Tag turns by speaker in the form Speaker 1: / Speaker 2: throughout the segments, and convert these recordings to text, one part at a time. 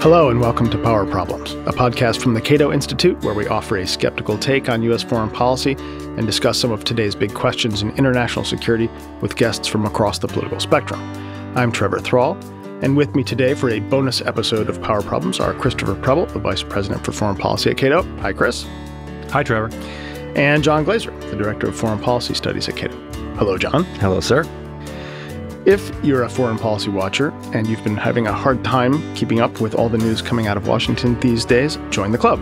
Speaker 1: Hello, and welcome to Power Problems, a podcast from the Cato Institute where we offer a skeptical take on U.S. foreign policy and discuss some of today's big questions in international security with guests from across the political spectrum. I'm Trevor Thrall, and with me today for a bonus episode of Power Problems are Christopher Preble, the Vice President for Foreign Policy at Cato. Hi, Chris.
Speaker 2: Hi, Trevor.
Speaker 1: And John Glaser, the Director of Foreign Policy Studies at Cato. Hello, John.
Speaker 3: Hello, sir.
Speaker 1: If you're a foreign policy watcher and you've been having a hard time keeping up with all the news coming out of Washington these days, join the club.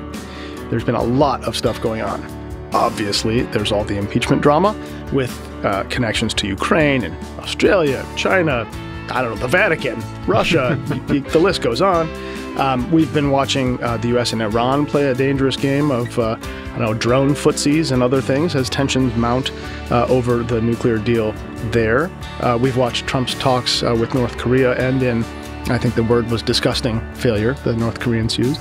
Speaker 1: There's been a lot of stuff going on. Obviously, there's all the impeachment drama with uh, connections to Ukraine and Australia, China, I don't know, the Vatican, Russia, the list goes on. Um, we've been watching uh, the U.S. and Iran play a dangerous game of, uh, I know, drone footsies and other things as tensions mount uh, over the nuclear deal there. Uh, we've watched Trump's talks uh, with North Korea and in, I think the word was disgusting failure, the North Koreans used.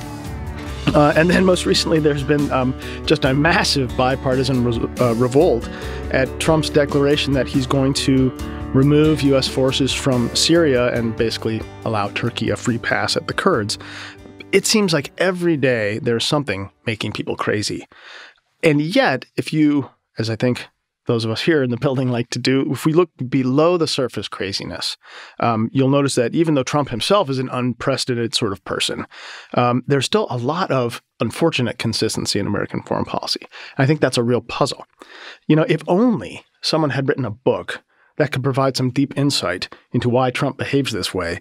Speaker 1: Uh, and then most recently, there's been um, just a massive bipartisan re- uh, revolt at Trump's declaration that he's going to remove U.S. forces from Syria and basically allow Turkey a free pass at the Kurds. It seems like every day there's something making people crazy. And yet, if you, as I think those of us here in the building like to do, if we look below the surface craziness, um, you'll notice that even though Trump himself is an unprecedented sort of person, um, there's still a lot of unfortunate consistency in American foreign policy. I think that's a real puzzle. You know, if only someone had written a book that could provide some deep insight into why Trump behaves this way,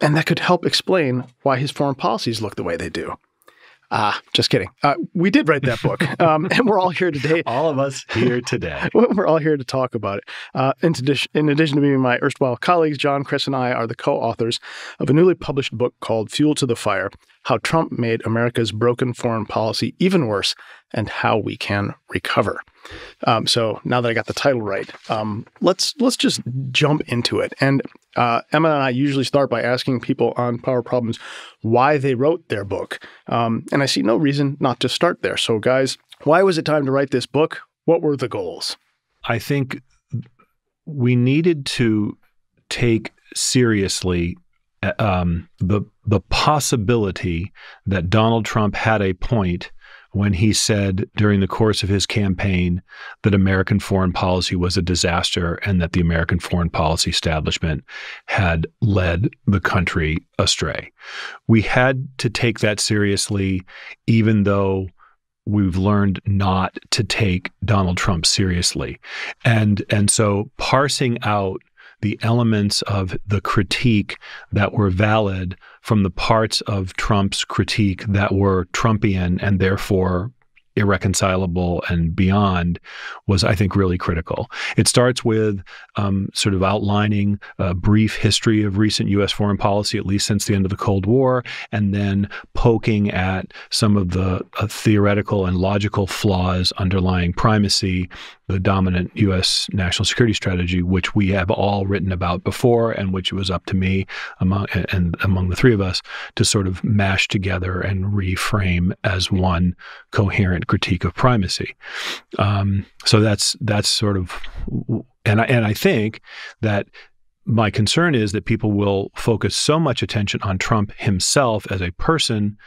Speaker 1: and that could help explain why his foreign policies look the way they do. Ah, just kidding. Uh, we did write that book, um, and we're all here today.
Speaker 2: all of us here today.
Speaker 1: we're all here to talk about it. Uh, in, addition, in addition to being my erstwhile colleagues, John, Chris, and I are the co-authors of a newly published book called "Fuel to the Fire: How Trump Made America's Broken Foreign Policy Even Worse, and How We Can Recover." Um, so now that I got the title right, um, let's let's just jump into it. And uh, Emma and I usually start by asking people on Power Problems why they wrote their book, um, and I see no reason not to start there. So, guys, why was it time to write this book? What were the goals?
Speaker 2: I think we needed to take seriously uh, um, the the possibility that Donald Trump had a point when he said during the course of his campaign that American foreign policy was a disaster and that the American foreign policy establishment had led the country astray. We had to take that seriously, even though we've learned not to take Donald Trump seriously. And and so parsing out the elements of the critique that were valid from the parts of Trump's critique that were Trumpian and therefore irreconcilable and beyond was, I think, really critical. It starts with um, sort of outlining a brief history of recent U.S. foreign policy, at least since the end of the Cold War, and then poking at some of the uh, theoretical and logical flaws underlying primacy, the dominant U.S. national security strategy, which we have all written about before, and which it was up to me among and among the three of us to sort of mash together and reframe as one coherent critique of primacy. Um, so that's that's sort of, and I, and I think that my concern is that people will focus so much attention on Trump himself as a person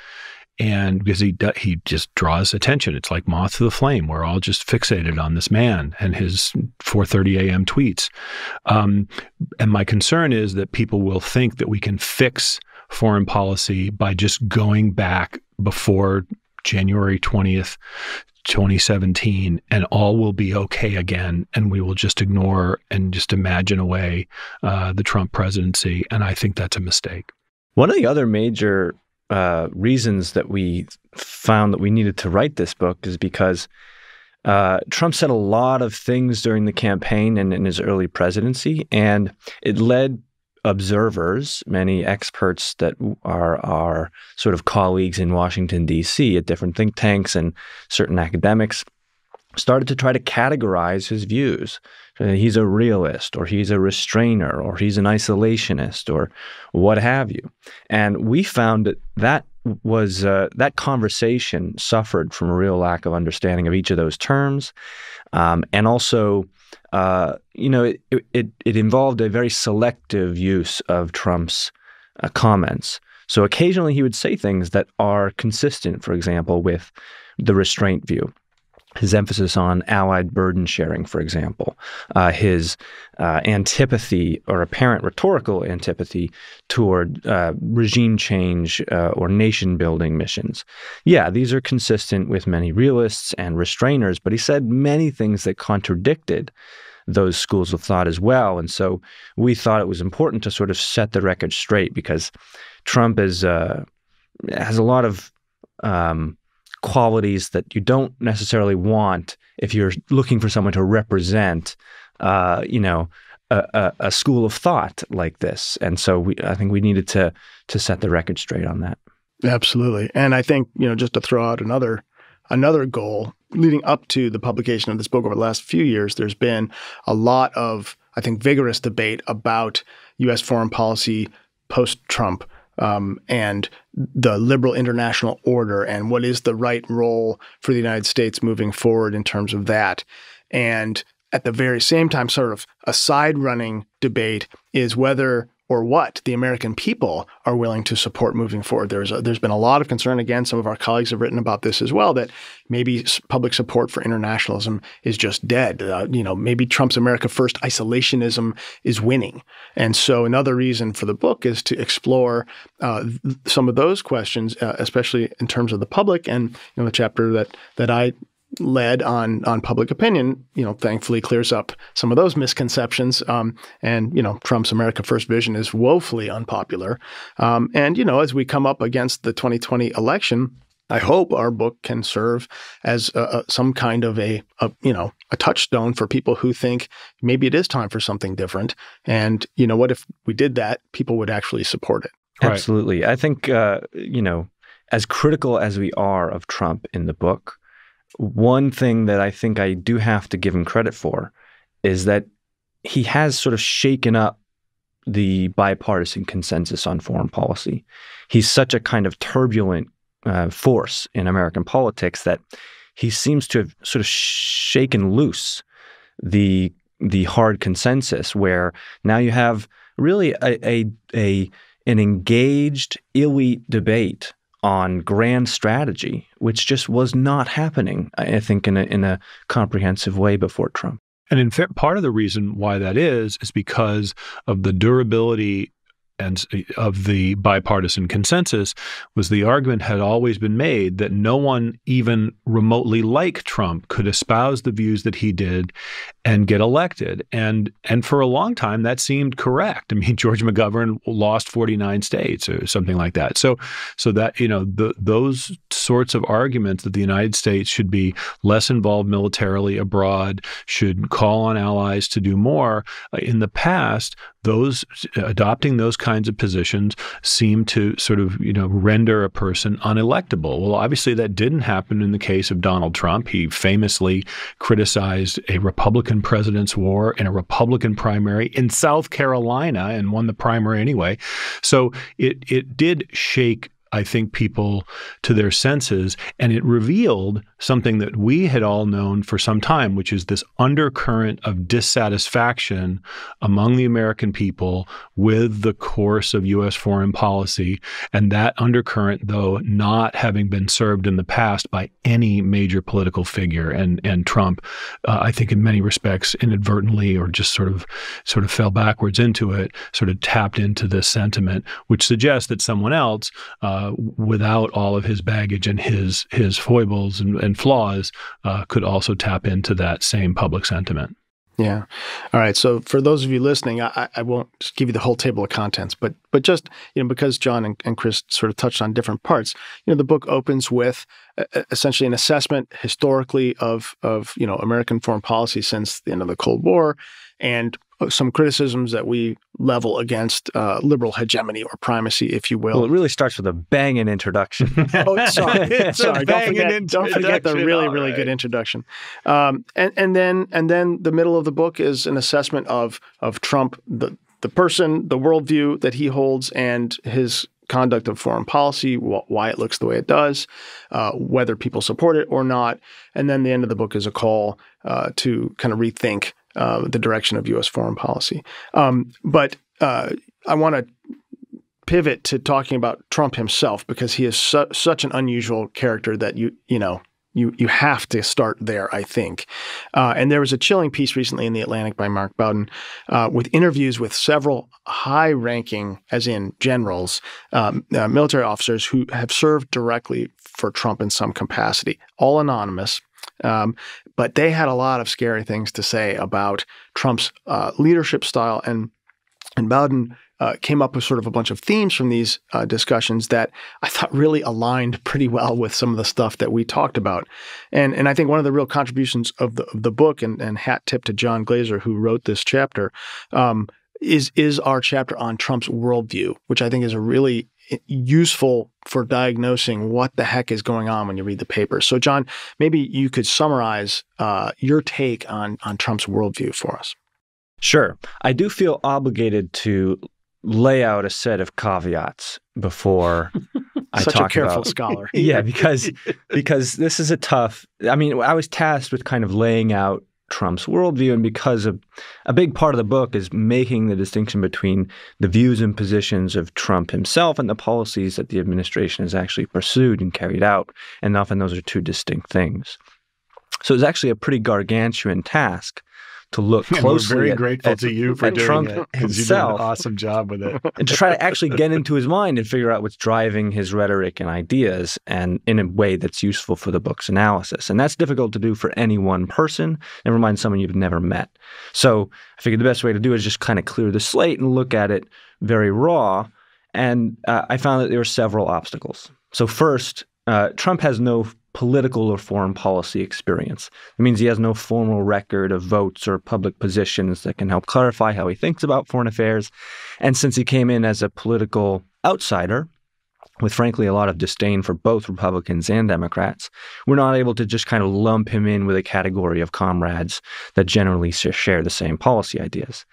Speaker 2: and because he he just draws attention it's like moth to the flame we're all just fixated on this man and his 4:30 a.m. tweets um, and my concern is that people will think that we can fix foreign policy by just going back before January 20th, 2017, and all will be okay again, and we will just ignore and just imagine away uh, the Trump presidency. And I think that's a mistake.
Speaker 3: One of the other major uh, reasons that we found that we needed to write this book is because uh, Trump said a lot of things during the campaign and in his early presidency, and it led observers, many experts that are our sort of colleagues in Washington, D.C., at different think tanks and certain academics, started to try to categorize his views. He's a realist, or he's a restrainer, or he's an isolationist, or what have you. And we found that that was uh, that conversation suffered from a real lack of understanding of each of those terms, um, and also uh, you know, it, it, it involved a very selective use of Trump's uh, comments. So occasionally he would say things that are consistent, for example, with the restraint view his emphasis on allied burden sharing, for example, uh, his uh, antipathy or apparent rhetorical antipathy toward uh, regime change uh, or nation building missions. Yeah, these are consistent with many realists and restrainers, but he said many things that contradicted those schools of thought as well. And so we thought it was important to sort of set the record straight because Trump is uh, has a lot of um, qualities that you don't necessarily want if you're looking for someone to represent, uh, you know, a, a, a, school of thought like this. And so we, I think we needed to to set the record straight on that.
Speaker 1: Absolutely, and I think you know just to throw out another another goal leading up to the publication of this book over the last few years, there's been a lot of I think vigorous debate about U.S. foreign policy post Trump um, and the liberal international order and what is the right role for the United States moving forward in terms of that. And at the very same time, sort of a side running debate is whether or what the American people are willing to support moving forward. There's a, there's been a lot of concern. Again, some of our colleagues have written about this as well. That maybe public support for internationalism is just dead. Uh, you know, maybe Trump's America First isolationism is winning. And so another reason for the book is to explore uh, some of those questions, uh, especially in terms of the public. And you know, the chapter that that I led on on public opinion, you know, thankfully clears up some of those misconceptions. Um, and you know, Trump's America First vision is woefully unpopular. Um, and you know, as we come up against the 2020 election, I hope our book can serve as a, a, some kind of a, a, you know a touchstone for people who think maybe it is time for something different. And you know what, if we did that, people would actually support it.
Speaker 3: Right. Absolutely, I think uh, you know, as critical as we are of Trump in the book, one thing that I think I do have to give him credit for is that he has sort of shaken up the bipartisan consensus on foreign policy. He's such a kind of turbulent uh, force in American politics that he seems to have sort of shaken loose the the hard consensus where now you have really a, a, a an engaged elite debate on grand strategy, which just was not happening, I think, in a, in a comprehensive way before Trump.
Speaker 2: And in fact, part of the reason why that is, is because of the durability and of the bipartisan consensus was the argument had always been made that no one even remotely like Trump could espouse the views that he did and get elected. And and for a long time that seemed correct. I mean George McGovern lost 49 states or something like that. So so that you know the, those sorts of arguments that the United States should be less involved militarily abroad, should call on allies to do more uh, in the past those adopting those kinds of positions seem to sort of you know render a person unelectable. Well, obviously that didn't happen in the case of Donald Trump. He famously criticized a Republican president's war in a Republican primary in South Carolina and won the primary anyway. So it it did shake I think, people to their senses. And it revealed something that we had all known for some time, which is this undercurrent of dissatisfaction among the American people with the course of U.S. foreign policy. And that undercurrent, though, not having been served in the past by any major political figure. And, and Trump, uh, I think, in many respects, inadvertently or just sort of sort of fell backwards into it, sort of tapped into this sentiment, which suggests that someone else. Uh, uh, without all of his baggage and his his foibles and, and flaws, uh, could also tap into that same public sentiment.
Speaker 1: Yeah. All right. So for those of you listening, I, I won't give you the whole table of contents, but but just you know because John and, and Chris sort of touched on different parts, you know, the book opens with essentially an assessment historically of of you know American foreign policy since the end of the Cold War, and some criticisms that we level against uh, liberal hegemony or primacy, if you will.
Speaker 3: Well, it really starts with a banging introduction.
Speaker 1: oh, sorry, sorry. Don't forget, don't forget the really, really right. good introduction. Um, and and then and then the middle of the book is an assessment of of Trump, the the person, the worldview that he holds, and his conduct of foreign policy, why it looks the way it does, uh, whether people support it or not. And then the end of the book is a call uh, to kind of rethink uh, the direction of U.S. foreign policy. Um, but uh, I want to pivot to talking about Trump himself because he is su- such an unusual character that you you know you you have to start there, I think. Uh, and there was a chilling piece recently in the Atlantic by Mark Bowden uh, with interviews with several high-ranking, as in generals, um, uh, military officers who have served directly for Trump in some capacity, all anonymous. Um, but they had a lot of scary things to say about Trump's uh, leadership style and and Bowden uh, came up with sort of a bunch of themes from these uh, discussions that I thought really aligned pretty well with some of the stuff that we talked about. And and I think one of the real contributions of the of the book and, and hat tip to John Glaser who wrote this chapter um, is is our chapter on Trump's worldview, which I think is a really useful for diagnosing what the heck is going on when you read the paper. So, John, maybe you could summarize uh, your take on on Trump's worldview for us.
Speaker 3: Sure. I do feel obligated to lay out a set of caveats before I
Speaker 1: Such
Speaker 3: talk
Speaker 1: a careful
Speaker 3: about,
Speaker 1: scholar.
Speaker 3: yeah, because because this is a tough. I mean, I was tasked with kind of laying out Trump's worldview, and because a, a big part of the book is making the distinction between the views and positions of Trump himself and the policies that the administration has actually pursued and carried out, and often those are two distinct things. So it's actually a pretty gargantuan task to look closely.
Speaker 2: we're very
Speaker 3: at,
Speaker 2: grateful
Speaker 3: at,
Speaker 2: to you for doing
Speaker 3: Trump
Speaker 2: it because you did an
Speaker 3: himself
Speaker 2: awesome job with it.
Speaker 3: and to try to actually get into his mind and figure out what's driving his rhetoric and ideas and in a way that's useful for the book's analysis. And that's difficult to do for any one person, never mind someone you've never met. So I figured the best way to do it is just kind of clear the slate and look at it very raw. And uh, I found that there were several obstacles. So first, uh, Trump has no political or foreign policy experience. It means he has no formal record of votes or public positions that can help clarify how he thinks about foreign affairs. And since he came in as a political outsider, with frankly a lot of disdain for both Republicans and Democrats, we're not able to just kind of lump him in with a category of comrades that generally share the same policy ideas.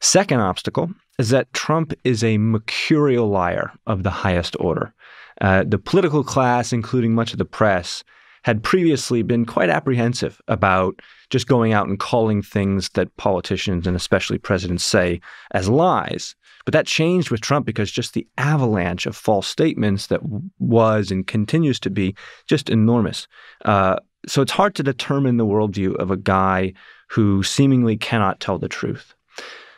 Speaker 3: Second obstacle is that Trump is a mercurial liar of the highest order. Uh, the political class, including much of the press, had previously been quite apprehensive about just going out and calling things that politicians and especially presidents say as lies. But that changed with Trump because just the avalanche of false statements that was and continues to be just enormous. Uh, so it's hard to determine the worldview of a guy who seemingly cannot tell the truth.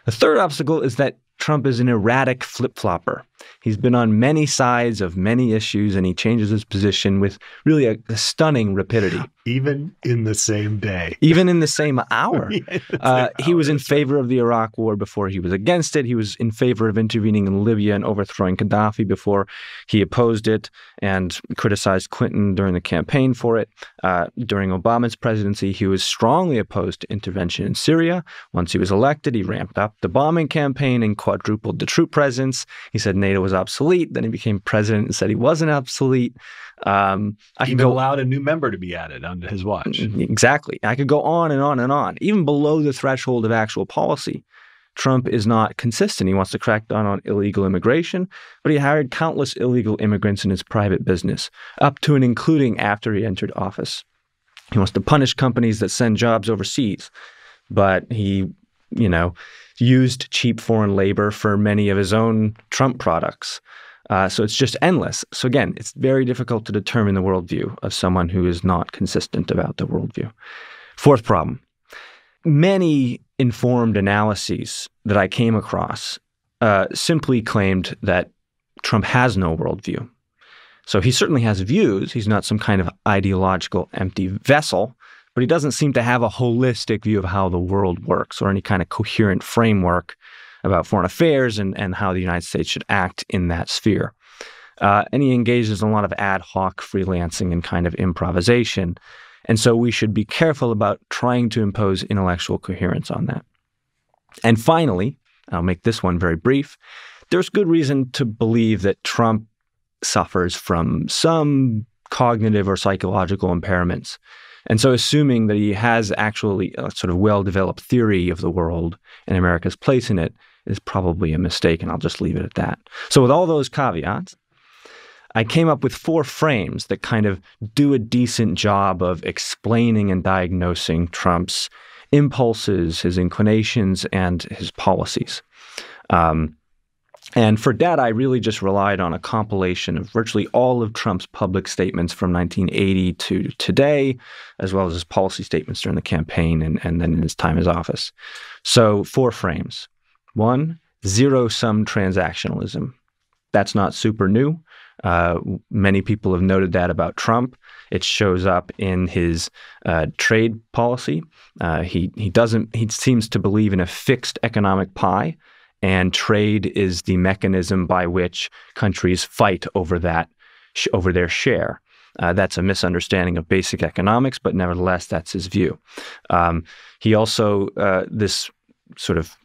Speaker 3: The third obstacle is that Trump is an erratic flip flopper. He's been on many sides of many issues and he changes his position with really a, a stunning rapidity.
Speaker 2: Even in the same day.
Speaker 3: Even in the same hour.
Speaker 2: Yeah, the same
Speaker 3: Uh, he was in favor of the Iraq War before he was against it. He was in favor of intervening in Libya and overthrowing Gaddafi before he opposed it and criticized Clinton during the campaign for it. Uh, during Obama's presidency, he was strongly opposed to intervention in Syria. Once he was elected, he ramped up the bombing campaign and quadrupled the troop presence. He said NATO was obsolete. Then he became president and said he wasn't obsolete. Um, I can go
Speaker 2: allowed a new member to be added under his watch.
Speaker 3: Exactly. I could go on and on and on. Even below the threshold of actual policy, Trump is not consistent. He wants to crack down on illegal immigration, but he hired countless illegal immigrants in his private business, up to and including after he entered office. He wants to punish companies that send jobs overseas, but he, you know, used cheap foreign labor for many of his own Trump products. Uh, so it's just endless. So again, it's very difficult to determine the worldview of someone who is not consistent about the worldview. Fourth problem many informed analyses that I came across uh, simply claimed that Trump has no worldview. So he certainly has views. He's not some kind of ideological empty vessel, but he doesn't seem to have a holistic view of how the world works or any kind of coherent framework about foreign affairs and, and how the United States should act in that sphere. Uh, and he engages in a lot of ad hoc freelancing and kind of improvisation. And so we should be careful about trying to impose intellectual coherence on that. And finally, I'll make this one very brief. There's good reason to believe that Trump suffers from some cognitive or psychological impairments. And so, assuming that he has actually a sort of well developed theory of the world and America's place in it is probably a mistake, and I'll just leave it at that. So, with all those caveats, I came up with four frames that kind of do a decent job of explaining and diagnosing Trump's impulses, his inclinations, and his policies. Um, And for data, I really just relied on a compilation of virtually all of Trump's public statements from 1980 to today, as well as his policy statements during the campaign and, and then in his time as office. So, four frames. One, zero sum transactionalism. That's not super new. Uh, many people have noted that about Trump. It shows up in his uh, trade policy. Uh, he he doesn't. He seems to believe in a fixed economic pie, and trade is the mechanism by which countries fight over that over their share. Uh, that's a misunderstanding of basic economics, but nevertheless, that's his view. Um, he also uh, this sort of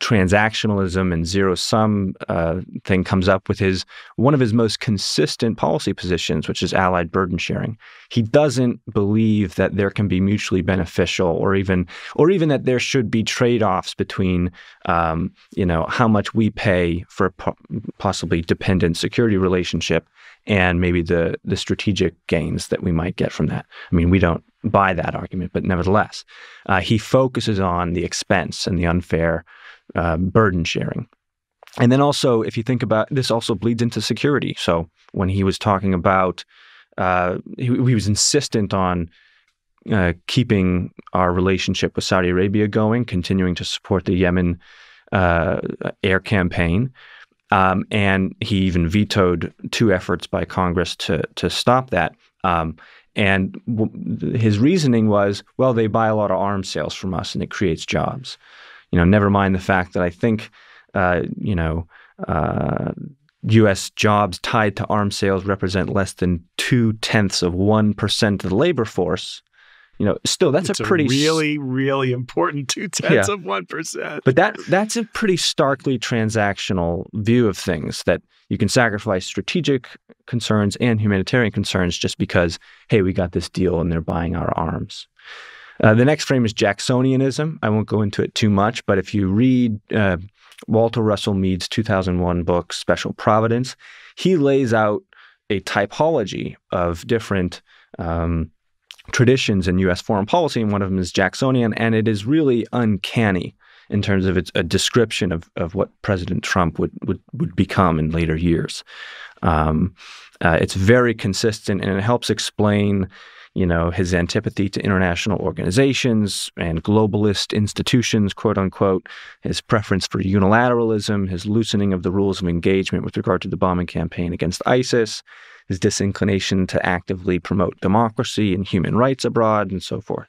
Speaker 3: transactionalism and zero sum uh, thing comes up with his one of his most consistent policy positions, which is allied burden sharing. He doesn't believe that there can be mutually beneficial, or even or even that there should be trade offs between um, you know how much we pay for a possibly dependent security relationship and maybe the the strategic gains that we might get from that. I mean, we don't buy that argument, but nevertheless, uh, he focuses on the expense and the unfair uh, burden sharing. And then also, if you think about this, also bleeds into security. So when he was talking about, uh, he, he, was insistent on uh, keeping our relationship with Saudi Arabia going, continuing to support the Yemen uh, air campaign. Um, and he even vetoed two efforts by Congress to to stop that. Um, and w- his reasoning was, well, they buy a lot of arms sales from us, and it creates jobs. You know, never mind the fact that I think, uh, you know, uh, U.S. jobs tied to arms sales represent less than two tenths of one percent of the labor force. You know, still that's
Speaker 2: it's
Speaker 3: a pretty
Speaker 2: a really, really important two tenths yeah. of one percent.
Speaker 3: But that that's a pretty starkly transactional view of things that you can sacrifice strategic concerns and humanitarian concerns just because, hey, we got this deal and they're buying our arms. Uh, the next frame is Jacksonianism. I won't go into it too much, but if you read uh, Walter Russell Mead's 2001 book, Special Providence, he lays out a typology of different um, traditions in U.S. foreign policy, and one of them is Jacksonian, and it is really uncanny in terms of its a description of, of what President Trump would, would, would become in later years. Um, uh, it's very consistent, and it helps explain you know, his antipathy to international organizations and globalist institutions, quote unquote, his preference for unilateralism, his loosening of the rules of engagement with regard to the bombing campaign against ISIS, his disinclination to actively promote democracy and human rights abroad, and so forth.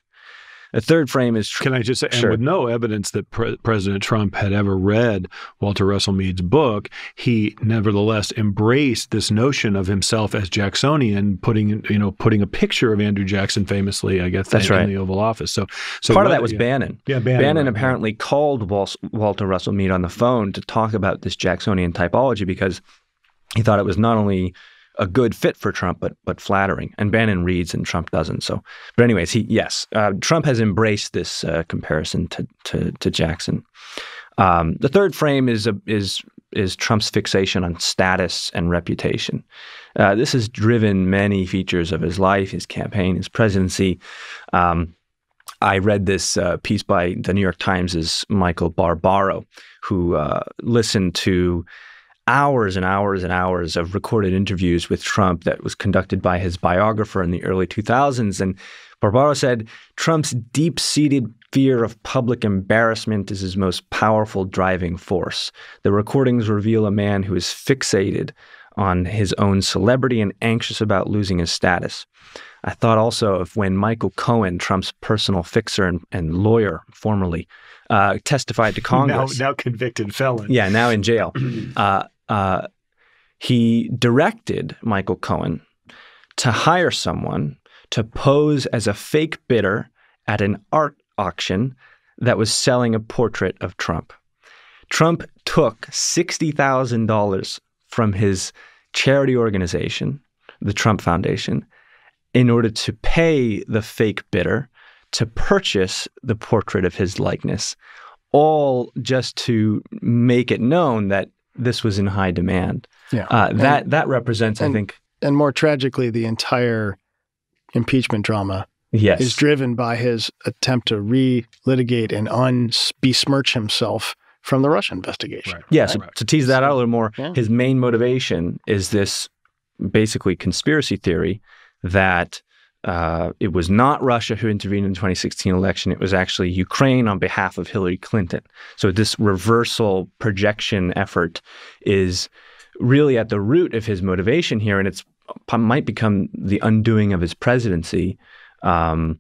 Speaker 3: A third frame is.
Speaker 2: Can I just say, sure. and with no evidence that Pre- President Trump had ever read Walter Russell Mead's book, he nevertheless embraced this notion of himself as Jacksonian, putting you know putting a picture of Andrew Jackson famously, I guess,
Speaker 3: that's
Speaker 2: in,
Speaker 3: right.
Speaker 2: in the Oval Office. So, so
Speaker 3: part of that was yeah. Bannon.
Speaker 2: Yeah, Bannon.
Speaker 3: Bannon right, apparently called Wal- Walter Russell Mead on the phone to talk about this Jacksonian typology because he thought it was not only a good fit for Trump, but but flattering. And Bannon reads and Trump doesn't. So, but anyways, he yes, uh, Trump has embraced this uh, comparison to to, to Jackson. Um, the third frame is a, is is Trump's fixation on status and reputation. Uh, this has driven many features of his life, his campaign, his presidency. Um, I read this uh, piece by the New York Times' Michael Barbaro, who uh, listened to hours and hours and hours of recorded interviews with Trump that was conducted by his biographer in the early 2000s. And Barbaro said Trump's deep seated fear of public embarrassment is his most powerful driving force. The recordings reveal a man who is fixated on his own celebrity and anxious about losing his status. I thought also of when Michael Cohen, Trump's personal fixer and, and lawyer formerly, uh, testified to Congress.
Speaker 2: Now, now convicted felon.
Speaker 3: Yeah, now in jail. uh, uh, he directed Michael Cohen to hire someone to pose as a fake bidder at an art auction that was selling a portrait of Trump. Trump took $60,000 from his charity organization, the Trump Foundation, in order to pay the fake bidder to purchase the portrait of his likeness, all just to make it known that this was in high demand.
Speaker 1: Yeah,
Speaker 3: uh, that and, that represents,
Speaker 1: and,
Speaker 3: I think,
Speaker 1: and more tragically, the entire impeachment drama
Speaker 3: yes.
Speaker 1: is driven by his attempt to re-litigate and un-besmirch himself from the Russia investigation.
Speaker 2: Right.
Speaker 3: Yeah, so
Speaker 2: Right.
Speaker 3: to tease that out a little more,
Speaker 1: Yeah.
Speaker 3: his main motivation is this basically conspiracy theory that uh, it was not Russia who intervened in the 2016 election. It was actually Ukraine on behalf of Hillary Clinton. So this reversal projection effort is really at the root of his motivation here, and it's might become the undoing of his presidency. Um,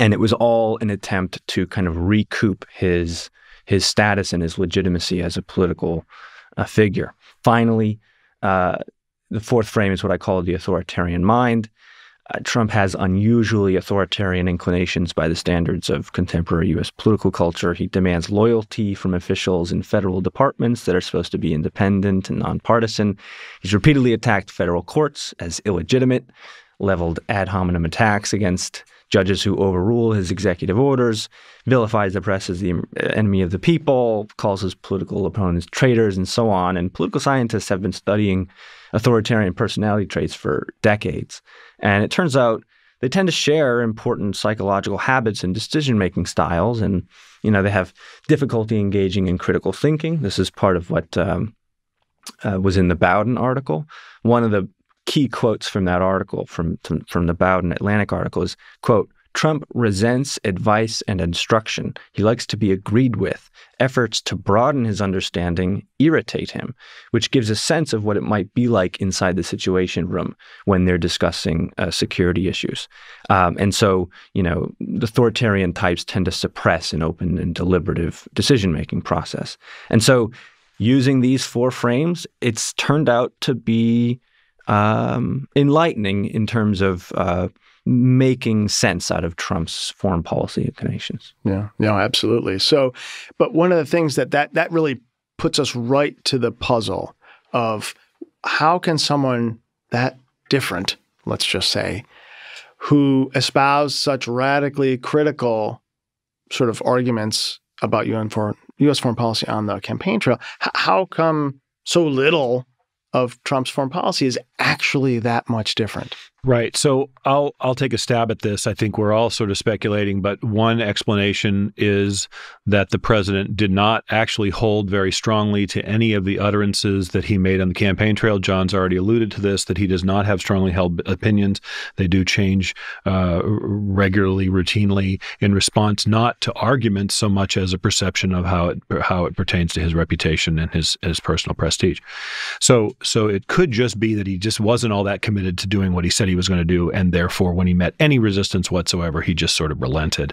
Speaker 3: and it was all an attempt to kind of recoup his his status and his legitimacy as a political uh, figure. Finally, uh, the fourth frame is what I call the authoritarian mind. Uh, Trump has unusually authoritarian inclinations by the standards of contemporary U.S. political culture. He demands loyalty from officials in federal departments that are supposed to be independent and nonpartisan. He's repeatedly attacked federal courts as illegitimate, leveled ad hominem attacks against judges who overrule his executive orders, vilifies the press as the enemy of the people, calls his political opponents traitors, and so on. And political scientists have been studying authoritarian personality traits for decades. And it turns out they tend to share important psychological habits and decision-making styles. And, you know, they have difficulty engaging in critical thinking. This is part of what um, uh, was in the Bowden article. One of the key quotes from that article, from, from, from the Bowden Atlantic article is, quote, Trump resents advice and instruction. He likes to be agreed with. Efforts to broaden his understanding irritate him, which gives a sense of what it might be like inside the Situation Room when they're discussing uh, security issues. Um, and so, you know, the authoritarian types tend to suppress an open and deliberative decision making process. And so, using these four frames, it's turned out to be um, enlightening in terms of uh, making sense out of Trump's foreign policy inclinations.
Speaker 1: Yeah, no, absolutely. So, but one of the things that that that really puts us right to the puzzle of how can someone that different, let's just say, who espouse such radically critical sort of arguments about UN foreign, U.S. foreign policy on the campaign trail, how come so little of Trump's foreign policy is actually that much different?
Speaker 2: Right. So I'll I'll take a stab at this. I think we're all sort of speculating, but one explanation is that the president did not actually hold very strongly to any of the utterances that he made on the campaign trail. John's already alluded to this that he does not have strongly held opinions. They do change uh, regularly, routinely in response not to arguments so much as a perception of how it how it pertains to his reputation and his his personal prestige. So so it could just be that he just wasn't all that committed to doing what he said he was going to do, and therefore, when he met any resistance whatsoever, he just sort of relented.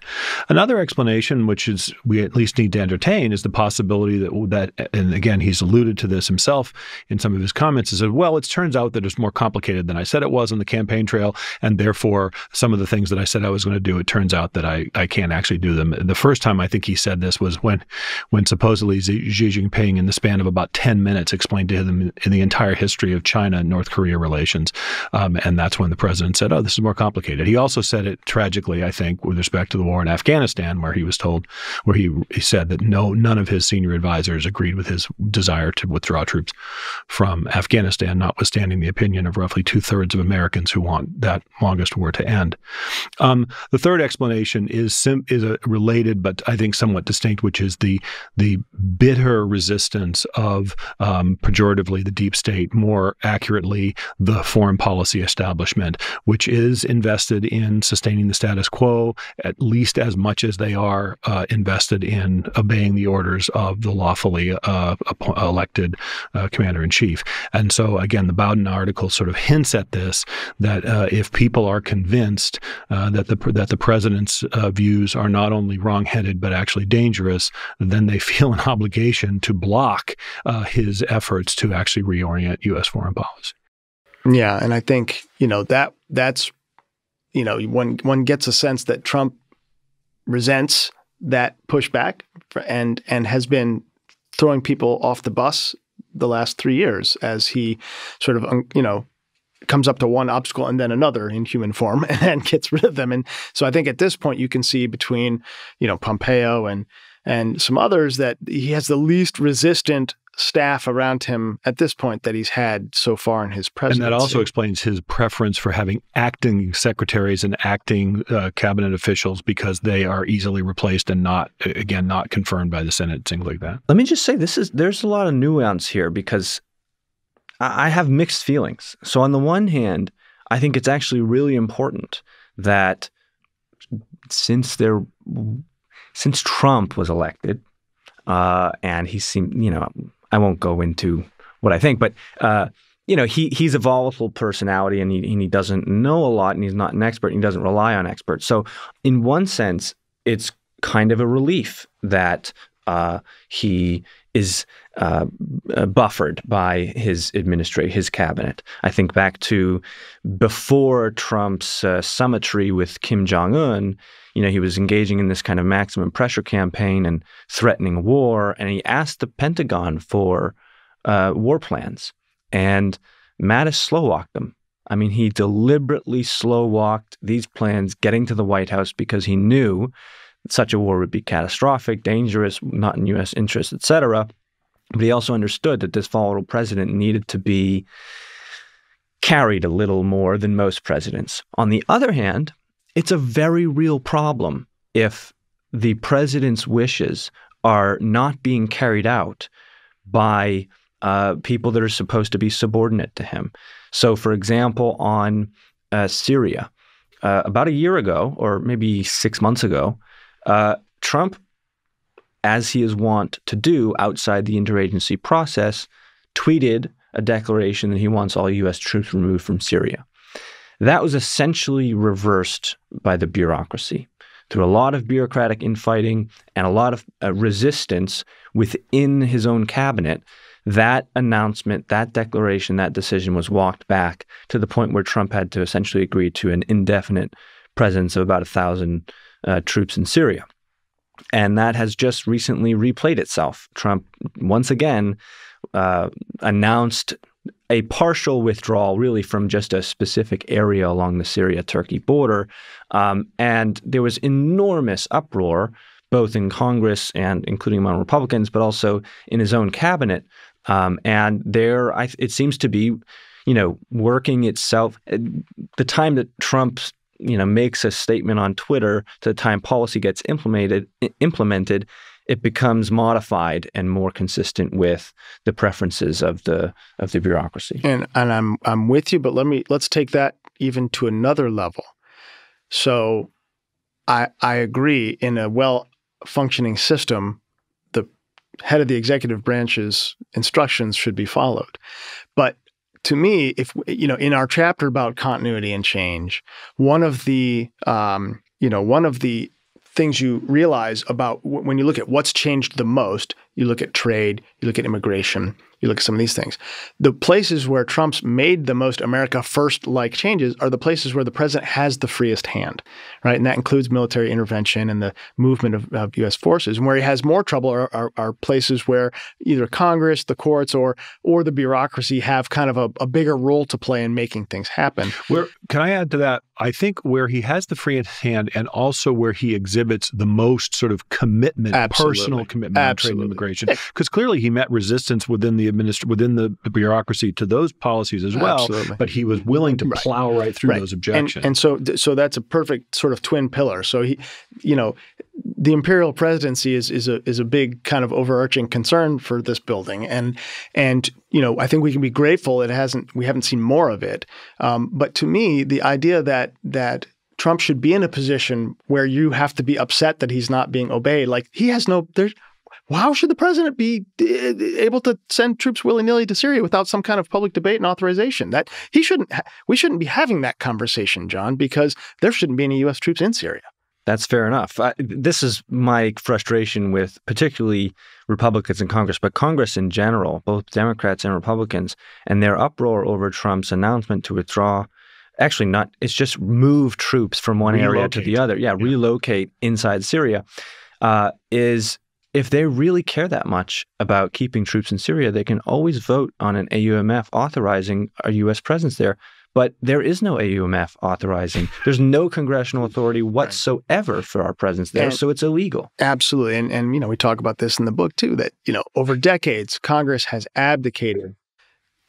Speaker 2: Another explanation, which is we at least need to entertain, is the possibility that that, and again, he's alluded to this himself in some of his comments, is that well, it turns out that it's more complicated than I said it was on the campaign trail, and therefore, some of the things that I said I was going to do, it turns out that I I can't actually do them. The first time I think he said this was when when supposedly Xi Jinping, in the span of about ten minutes, explained to him in the entire history of China and North Korea relations, um, and that's when the president said, "Oh, this is more complicated." He also said it tragically, I think, with respect to the war in Afghanistan, where he was told, where he, he said that no, none of his senior advisors agreed with his desire to withdraw troops from Afghanistan, notwithstanding the opinion of roughly two thirds of Americans who want that longest war to end. Um, the third explanation is sim- is a related, but I think somewhat distinct, which is the the bitter resistance of um, pejoratively the deep state, more accurately the foreign policy establishment, which is invested in sustaining the status quo at least as much as they are uh, invested in obeying the orders of the lawfully uh, elected uh, commander in chief. And so, again, the Bowden article sort of hints at this that uh, if people are convinced uh, that the that the president's uh, views are not only wrongheaded but actually dangerous, then they feel an obligation to block his efforts to actually reorient U.S. foreign policy.
Speaker 1: Yeah, and I think you know that that's you know one one gets a sense that Trump resents that pushback and and has been throwing people off the bus the last three years as he sort of um, you know comes up to one obstacle and then another in human form and gets rid of them. And so I think at this point you can see between you know Pompeo and and some others that he has the least resistant staff around him at this point that he's had so far in his presidency.
Speaker 2: And that also explains his preference for having acting secretaries and acting uh, cabinet officials because they are easily replaced and not, again, not confirmed by the Senate, things like that.
Speaker 3: Let me just say this is there's a lot of nuance here because I have mixed feelings. So on the one hand, I think it's actually really important that since there since Trump was elected, uh, and he seemed, you know, I won't go into what I think, but uh, you know, he he's a volatile personality, and he and he doesn't know a lot, and he's not an expert, and he doesn't rely on experts. So, in one sense, it's kind of a relief that uh, he is uh, uh, buffered by his administration, his cabinet. I think back to before Trump's uh, summitry with Kim Jong Un. You know, he was engaging in this kind of maximum pressure campaign and threatening war, and he asked the Pentagon for uh, war plans, and Mattis slow walked them. I mean, he deliberately slow walked these plans getting to the White House because he knew such a war would be catastrophic, dangerous, not in U.S. interest, etc. But he also understood that this volatile president needed to be carried a little more than most presidents. On the other hand, it's a very real problem if the president's wishes are not being carried out by uh, people that are supposed to be subordinate to him. So, for example, on uh, Syria, uh, about a year ago, or maybe six months ago, uh, Trump, as he is wont to do outside the interagency process, tweeted a declaration that he wants all U.S. troops removed from Syria. That was essentially reversed by the bureaucracy through a lot of bureaucratic infighting and a lot of uh, resistance within his own cabinet. That announcement, that declaration, that decision was walked back to the point where Trump had to essentially agree to an indefinite presence of about a thousand uh, troops in Syria. And that has just recently replayed itself. Trump, once again, uh, announced a partial withdrawal, really, from just a specific area along the Syria Turkey border. Um, and there was enormous uproar, both in Congress and including among Republicans, but also in his own cabinet. Um, and there, I, it seems to be, you know, working itself. The time that Trump you know makes a statement on Twitter to the time policy gets implemented implemented it becomes modified and more consistent with the preferences of the of the bureaucracy.
Speaker 1: And and I'm I'm with you, but let me let's take that even to another level. So I I agree in a well functioning system the head of the executive branch's instructions should be followed. But to me, if you know, in our chapter about continuity and change, one of the um, you know one of the things you realize about when you look at what's changed the most, you look at trade, you look at immigration, you look at some of these things. The places where Trump's made the most America first like changes are the places where the president has the freest hand, right? And that includes military intervention and the movement of, of U.S. forces. And where he has more trouble are, are, are, places where either Congress, the courts, or or the bureaucracy have kind of a, a bigger role to play in making things happen.
Speaker 2: Where can I add to that? I think where he has the free hand and also where he exhibits the most sort of commitment,
Speaker 1: Absolutely.
Speaker 2: personal commitment
Speaker 1: Absolutely.
Speaker 2: on trade and immigration. Because clearly he met resistance within the administ- within the bureaucracy to those policies as well.
Speaker 1: Absolutely.
Speaker 2: But he was willing to
Speaker 1: Right.
Speaker 2: plow right through
Speaker 1: Right.
Speaker 2: those objections.
Speaker 1: And, and so, so that's a perfect sort of twin pillar. So he, you know, the imperial presidency is is a is a big kind of overarching concern for this building, and and you know, I think we can be grateful it hasn't we haven't seen more of it. Um, but to me, the idea that that Trump should be in a position where you have to be upset that he's not being obeyed, like he has no there's. How should the president be uh, able to send troops willy nilly to Syria without some kind of public debate and authorization? That he shouldn't. We shouldn't be having that conversation, John, because there shouldn't be any U.S. troops in Syria.
Speaker 3: That's fair enough. I, this is my frustration with particularly Republicans in Congress, but Congress in general, both Democrats and Republicans, and their uproar over Trump's announcement to withdraw. Actually, not. It's just move troops from one area to the other. Yeah,
Speaker 2: Yeah.
Speaker 3: relocate inside Syria. Uh, is if they really care that much about keeping troops in Syria, they can always vote on an AUMF authorizing a U.S. presence there. But there is no AUMF authorizing. There's no congressional authority whatsoever for our presence there,
Speaker 1: And-
Speaker 3: so it's illegal.
Speaker 1: Absolutely. And and you know, we talk about this in the book too that, you know, over decades Congress has abdicated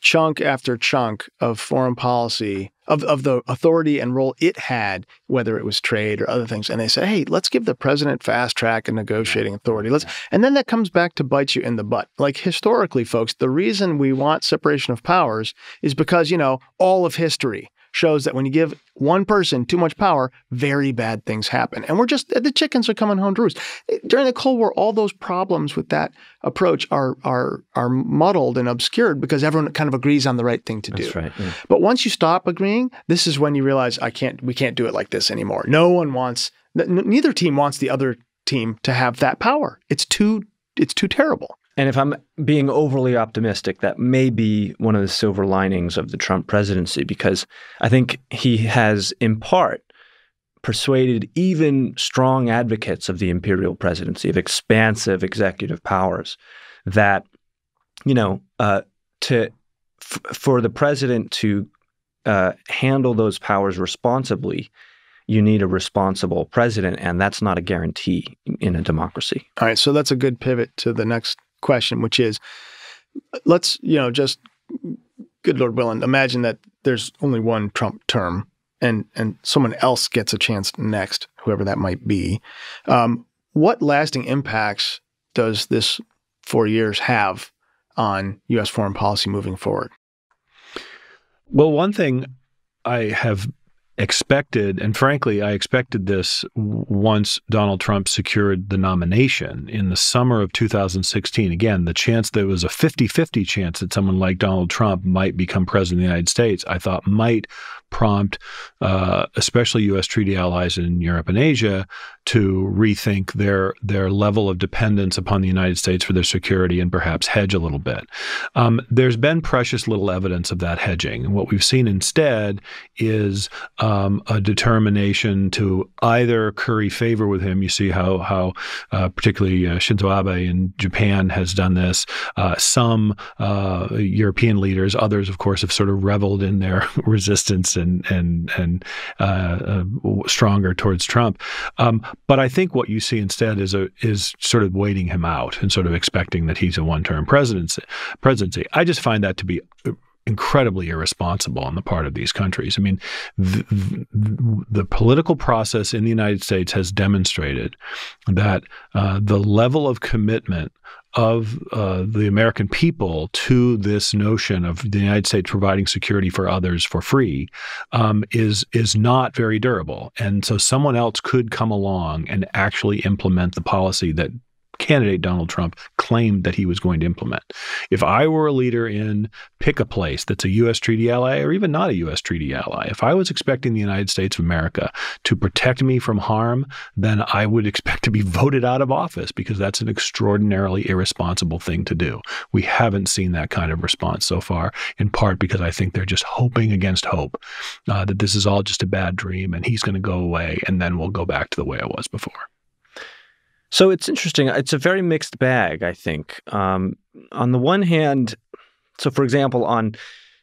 Speaker 1: chunk after chunk of foreign policy of, of the authority and role it had, whether it was trade or other things. And they say, hey, let's give the president fast track and negotiating authority. Let's and then that comes back to bite you in the butt. Like historically, folks, the reason we want separation of powers is because, you know, all of history shows that when you give one person too much power, very bad things happen. And we're just the chickens are coming home to roost. During the Cold War, all those problems with that approach are are are muddled and obscured because everyone kind of agrees on the right thing to do.
Speaker 3: Right. yeah.
Speaker 1: But once you stop agreeing, this is when you realize I can't. We can't do it like this anymore. No one wants. Neither team wants the other team to have that power. It's too. It's too terrible.
Speaker 3: And if I'm being overly optimistic, that may be one of the silver linings of the Trump presidency, because I think he has, in part, persuaded even strong advocates of the imperial presidency, of expansive executive powers, that, you know, uh, to for the president to uh, handle those powers responsibly, you need a responsible president, and that's not a guarantee in a democracy.
Speaker 1: All right. So that's a good pivot to the next question, which is, let's you know just good Lord willing, imagine that there's only one Trump term, and and someone else gets a chance next, whoever that might be. Um, what lasting impacts does this four years have on U.S. foreign policy moving forward?
Speaker 2: Well, one thing I have expected, and frankly, I expected this once Donald Trump secured the nomination in the summer of 2016. Again, the chance there was a 50 50 chance that someone like Donald Trump might become president of the United States, I thought might prompt, uh, especially U.S. treaty allies in Europe and Asia, to rethink their their level of dependence upon the United States for their security and perhaps hedge a little bit. Um, there's been precious little evidence of that hedging. What we've seen instead is um, a determination to either curry favor with him. You see how how uh, particularly uh, Shinzo Abe in Japan has done this. Uh, some uh, European leaders, others, of course, have sort of reveled in their resistance and and and uh, uh, stronger towards Trump. Um, but I think what you see instead is a is sort of waiting him out and sort of expecting that he's a one-term presidency. Presidency. I just find that to be incredibly irresponsible on the part of these countries. I mean, the, the, the political process in the United States has demonstrated that uh, the level of commitment of uh, the American people to this notion of the United States providing security for others for free um, is is not very durable, and so someone else could come along and actually implement the policy that candidate Donald Trump claimed that he was going to implement. If I were a leader in pick a place that's a U.S. treaty ally or even not a U.S. treaty ally, if I was expecting the United States of America to protect me from harm, then I would expect to be voted out of office because that's an extraordinarily irresponsible thing to do. We haven't seen that kind of response so far, in part because I think they're just hoping against hope uh, that this is all just a bad dream and he's going to go away and then we'll go back to the way it was before.
Speaker 3: So it's interesting. It's a very mixed bag, I think. Um, on the one hand, so for example, on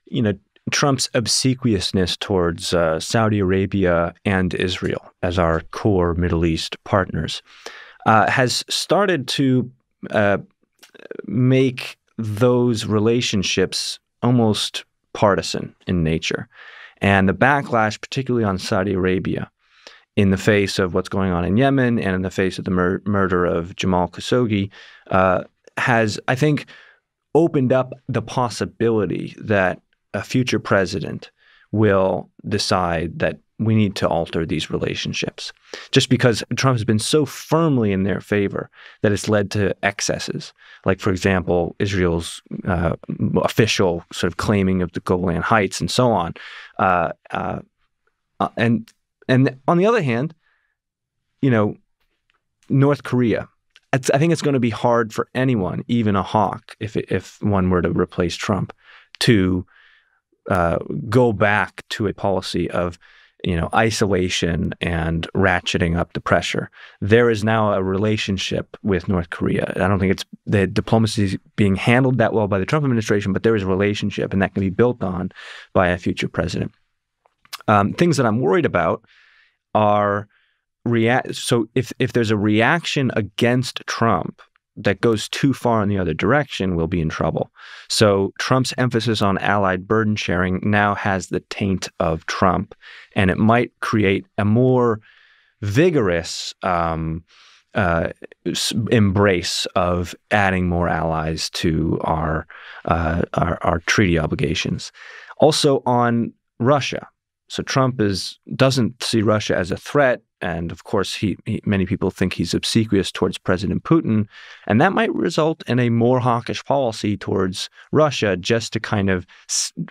Speaker 3: you know Trump's obsequiousness towards uh, Saudi Arabia and Israel as our core Middle East partners uh, has started to uh, make those relationships almost partisan in nature, and the backlash, particularly on Saudi Arabia, in the face of what's going on in Yemen and in the face of the mur- murder of Jamal Khashoggi, uh, has, I think, opened up the possibility that a future president will decide that we need to alter these relationships. Just because Trump has been so firmly in their favor that it's led to excesses. Like, for example, Israel's uh, official sort of claiming of the Golan Heights and so on. Uh, uh, uh, and and on the other hand, you know, North Korea. It's, I think it's going to be hard for anyone, even a hawk, if if one were to replace Trump, to uh, go back to a policy of you know isolation and ratcheting up the pressure. There is now a relationship with North Korea. I don't think it's the diplomacy is being handled that well by the Trump administration, but there is a relationship, and that can be built on by a future president. Um, things that I'm worried about are react. So if if there's a reaction against Trump that goes too far in the other direction, we'll be in trouble. So Trump's emphasis on allied burden sharing now has the taint of Trump, and it might create a more vigorous um, uh, embrace of adding more allies to our, uh, our, our treaty obligations. Also on Russia. So Trump is doesn't see Russia as a threat and of course, he, he, many people think he's obsequious towards President Putin, and that might result in a more hawkish policy towards Russia, just to kind of,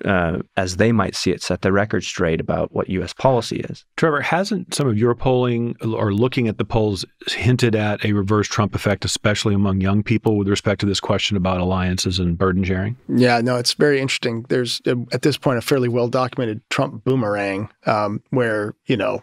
Speaker 3: uh, as they might see it, set the record straight about what U.S. policy is.
Speaker 2: Trevor, hasn't some of your polling or looking at the polls hinted at a reverse Trump effect, especially among young people, with respect to this question about alliances and burden sharing?
Speaker 1: Yeah, no, it's very interesting. There's at this point a fairly well documented Trump boomerang um, where you know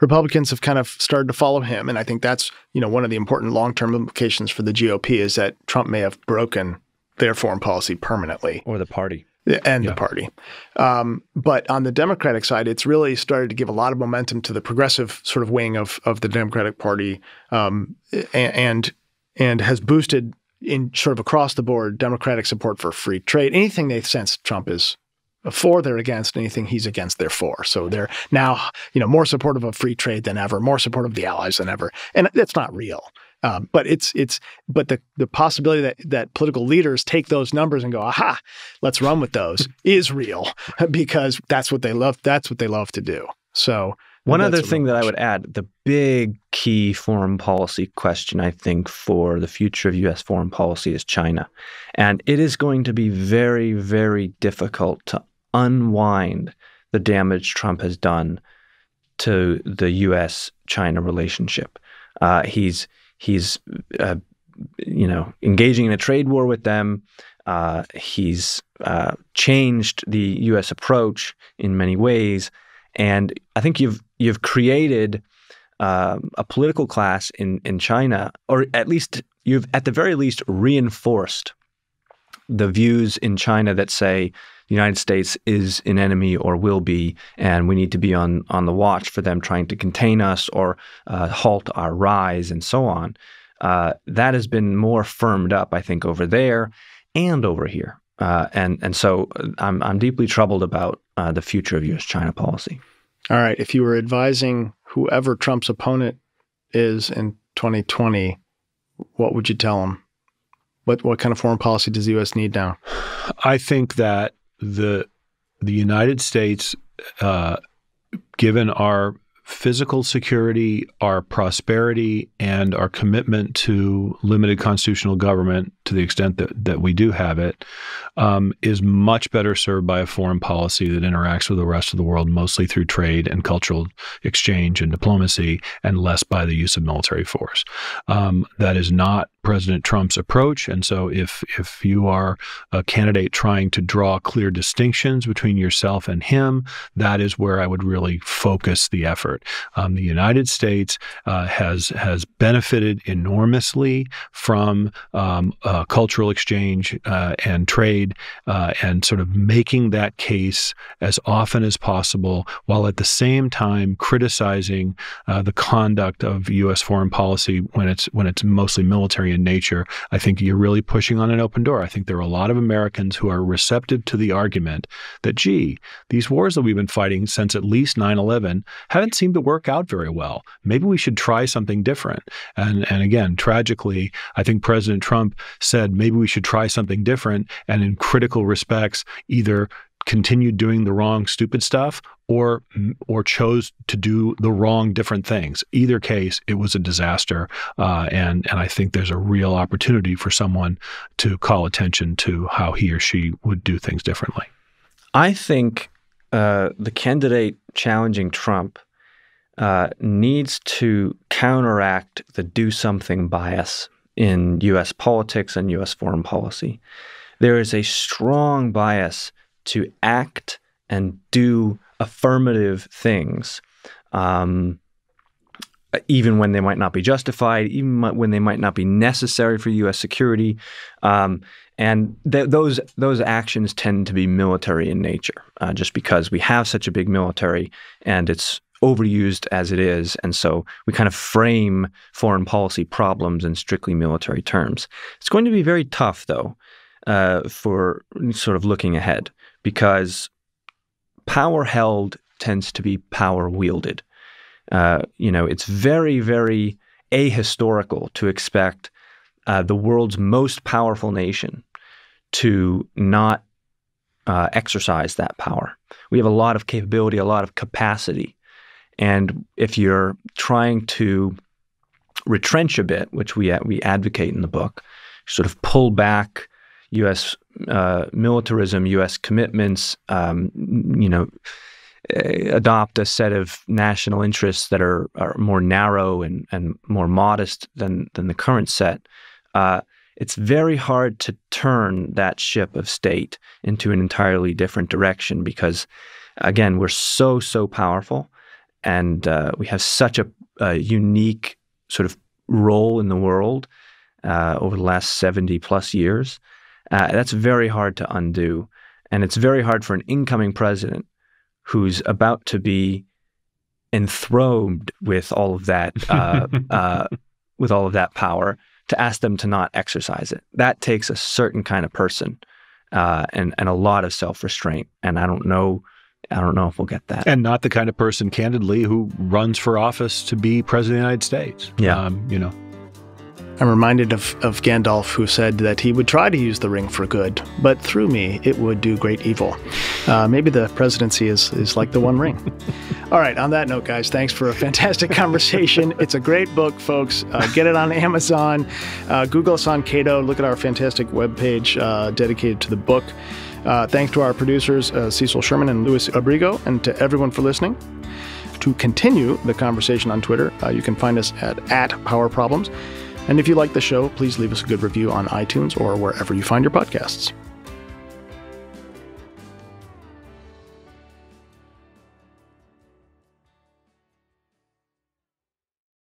Speaker 1: Republicans have kind of started to follow him, and I think that's you know one of the important long term implications for the GOP is that Trump may have broken their foreign policy permanently,
Speaker 3: or the party.
Speaker 1: And yeah. the party. Um, but on the Democratic side, it's really started to give a lot of momentum to the progressive sort of wing of, of the Democratic Party um, and, and has boosted in sort of across the board Democratic support for free trade. Anything they sense Trump is for, they're against anything he's against, they're for. So they're now, you know, more supportive of free trade than ever, more supportive of the allies than ever. And that's not real. Um, but it's it's but the the possibility that that political leaders take those numbers and go, aha, let's run with those is real because that's what they love. That's what they love to do. So
Speaker 3: one other thing that I would add, the big key foreign policy question, I think, for the future of U.S. foreign policy is China. And it is going to be very, very difficult to unwind the damage Trump has done to the U.S. China relationship. Uh, he's he's uh, you know engaging in a trade war with them. Uh, he's uh, changed the U.S. approach in many ways, and I think you've you've created um, a political class in in China, or at least you've at the very least reinforced the views in China that say the United States is an enemy or will be, and we need to be on on the watch for them trying to contain us or uh, halt our rise and so on. Uh, that has been more firmed up, I think, over there and over here. Uh, and and so I'm I'm deeply troubled about uh, the future of U.S. China policy.
Speaker 1: All right, if you were advising whoever Trump's opponent is in 2020, what would you tell him? What what kind of foreign policy does the U.S. need now?
Speaker 2: I think that the the United States, uh, given our physical security, our prosperity, and our commitment to limited constitutional government to the extent that, that we do have it, um, is much better served by a foreign policy that interacts with the rest of the world mostly through trade and cultural exchange and diplomacy, and less by the use of military force. Um, that is not President Trump's approach. And so, if if you are a candidate trying to draw clear distinctions between yourself and him, that is where I would really focus the effort. Um, the United States uh, has has benefited enormously from um, uh, cultural exchange uh, and trade, uh, and sort of making that case as often as possible, while at the same time criticizing uh, the conduct of U.S. foreign policy when it's when it's mostly military in nature. I think you're really pushing on an open door. I think there are a lot of Americans who are receptive to the argument that, gee, these wars that we've been fighting since at least 9 11 haven't seemed to work out very well. Maybe we should try something different. And, and again, tragically, I think President Trump said maybe we should try something different. And in critical respects, either continued doing the wrong stupid stuff or or chose to do the wrong different things. Either case, it was a disaster, uh, and and I think there's a real opportunity for someone to call attention to how he or she would do things differently.
Speaker 3: I think uh, the candidate challenging Trump uh, needs to counteract the do something bias in U.S. politics and U.S. foreign policy. There is a strong bias to act and do affirmative things um, even when they might not be justified, even when they might not be necessary for U.S. security. Um, and th- those those actions tend to be military in nature, uh, just because we have such a big military and it's overused as it is, and so we kind of frame foreign policy problems in strictly military terms. It's going to be very tough, though, uh, for sort of looking ahead, because power held tends to be power wielded. Uh, you know, it's very, very ahistorical to expect uh, the world's most powerful nation to not uh, exercise that power. We have a lot of capability, a lot of capacity. And if you're trying to retrench a bit, which we, we advocate in the book, sort of pull back U.S. Uh, militarism, U.S. commitments, um, you know, adopt a set of national interests that are, are more narrow and, and more modest than, than the current set, uh, it's very hard to turn that ship of state into an entirely different direction because, again, we're so, so powerful and uh, we have such a, a, unique sort of role in the world uh, over the last 70 plus years. Uh, that's very hard to undo. And it's very hard for an incoming president who's about to be enthroned with all of that uh, uh, with all of that power to ask them to not exercise it. That takes a certain kind of person uh, and and a lot of self restraint. And I don't know. I don't know if we'll get that.
Speaker 2: And not the kind of person, candidly, who runs for office to be president of the United States.
Speaker 3: Yeah. Um,
Speaker 2: you know,
Speaker 1: I'm reminded of, of Gandalf, who said that he would try to use the ring for good, but through me it would do great evil. Uh, maybe the presidency is, is like the One Ring. All right, on that note, guys, thanks for a fantastic conversation. It's a great book, folks. Uh, get it on Amazon. Uh, Google us on Cato. Look at our fantastic webpage uh, dedicated to the book. Uh, thanks to our producers, uh, Cecil Sherman and Luis Abrigo, and to everyone for listening. To continue the conversation on Twitter, you can find us at, at Power Problems. And if you like the show, please leave us a good review on iTunes or wherever you find your podcasts.